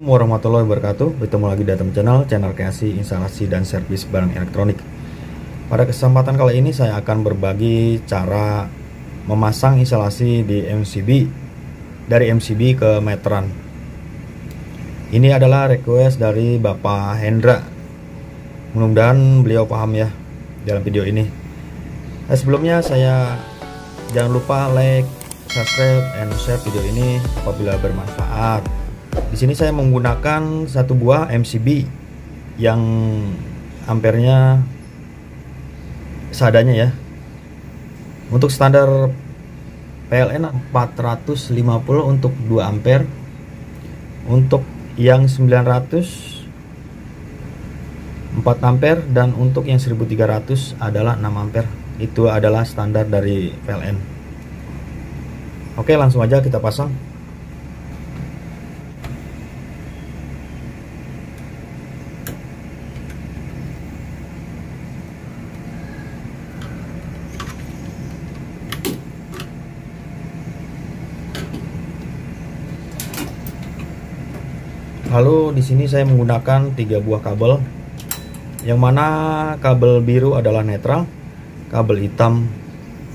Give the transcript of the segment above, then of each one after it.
warahmatullahi wabarakatuh. Bertemu lagi di Atom Channel Channel kreasi, instalasi, dan servis barang elektronik. Pada kesempatan kali ini saya akan berbagi cara Memasang instalasi di MCB Dari MCB ke meteran Ini adalah request dari Bapak Hendra. Mudah-mudahan beliau paham ya Dalam video ini. Nah, Sebelumnya saya Jangan lupa like, subscribe, and share video ini apabila bermanfaat di sini saya menggunakan satu buah MCB yang ampernya seadanya ya. Untuk standar PLN 450 untuk 2 ampere. Untuk yang 900 4 ampere dan untuk yang 1300 adalah 6 ampere. Itu adalah standar dari PLN. Oke, langsung aja kita pasang. Lalu di sini saya menggunakan tiga buah kabel. Yang mana kabel biru adalah netral, kabel hitam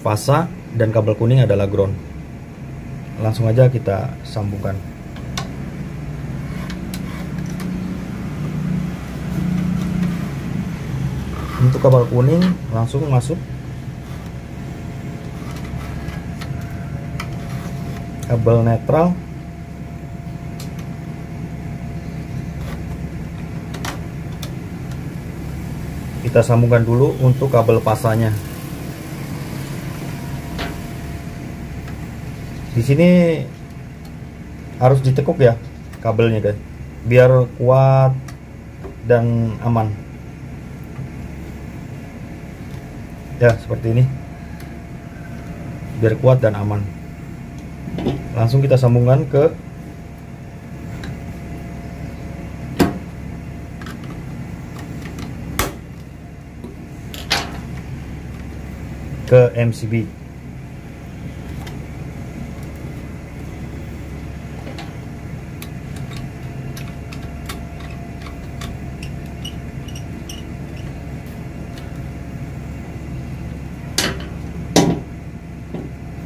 fasa dan kabel kuning adalah ground. Langsung aja kita sambungkan. Untuk kabel kuning langsung masuk kabel netral kita sambungkan dulu untuk kabel pasanya di sini harus ditekuk ya kabelnya guys. Biar kuat dan aman. Ya seperti ini. Biar kuat dan aman. Langsung kita sambungkan ke ke MCB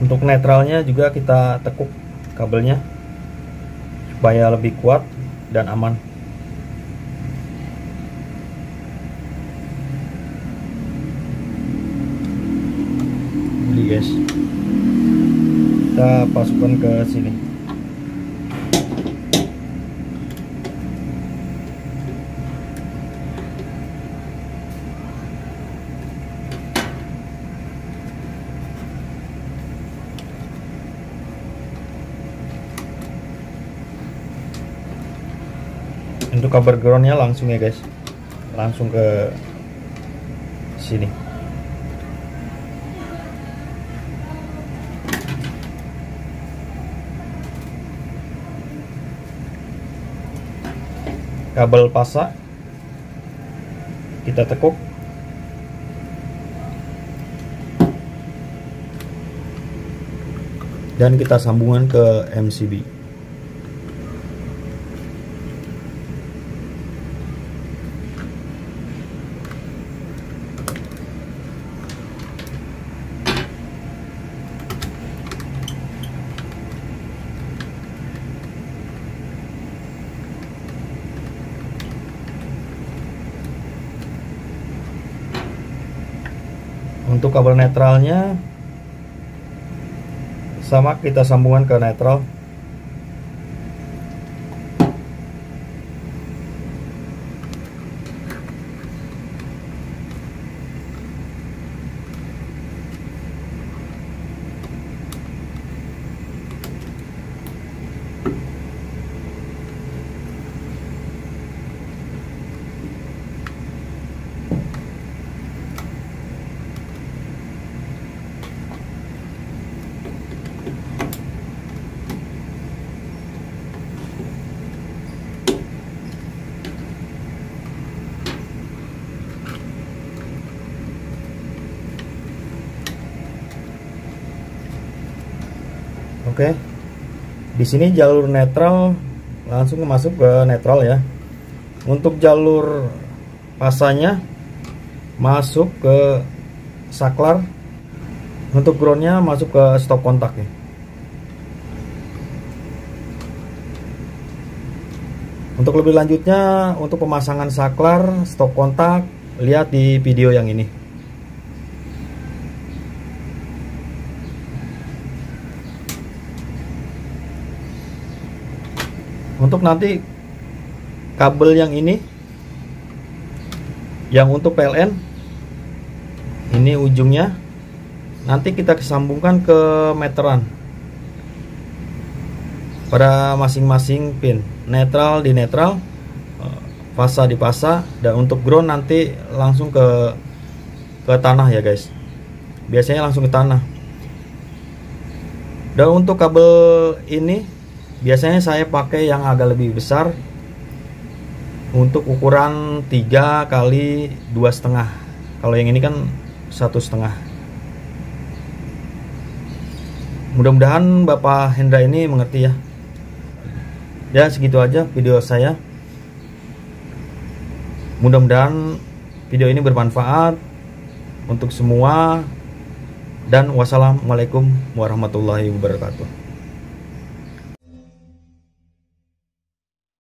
untuk netralnya juga kita tekuk kabelnya supaya lebih kuat dan aman guys kita pasukkan ke sini. Untuk cover groundnya langsung ya guys. Langsung ke sini kabel pasak kita tekuk. Dan kita sambungan ke MCB untuk kabel netralnya sama kita sambungan ke netral Oke. Di sini jalur netral langsung masuk ke netral ya. Untuk jalur pasanya masuk ke saklar. Untuk groundnya masuk ke stop kontak ya. Untuk lebih lanjutnya untuk pemasangan saklar stop kontak lihat di video yang ini untuk nanti kabel yang ini yang untuk PLN ini ujungnya nanti kita kesambungkan ke meteran. Pada masing-masing pin netral di netral fasa di fasa dan untuk ground nanti langsung ke ke tanah ya guys. Biasanya langsung ke tanah. Dan untuk kabel ini biasanya saya pakai yang agak lebih besar untuk ukuran 3 kali dua setengah. Kalau yang ini kan satu setengah. Mudah-mudahan Bapak Hendra ini mengerti ya. Ya segitu aja video saya. Mudah-mudahan video ini bermanfaat untuk semua. Dan wassalamualaikum warahmatullahi wabarakatuh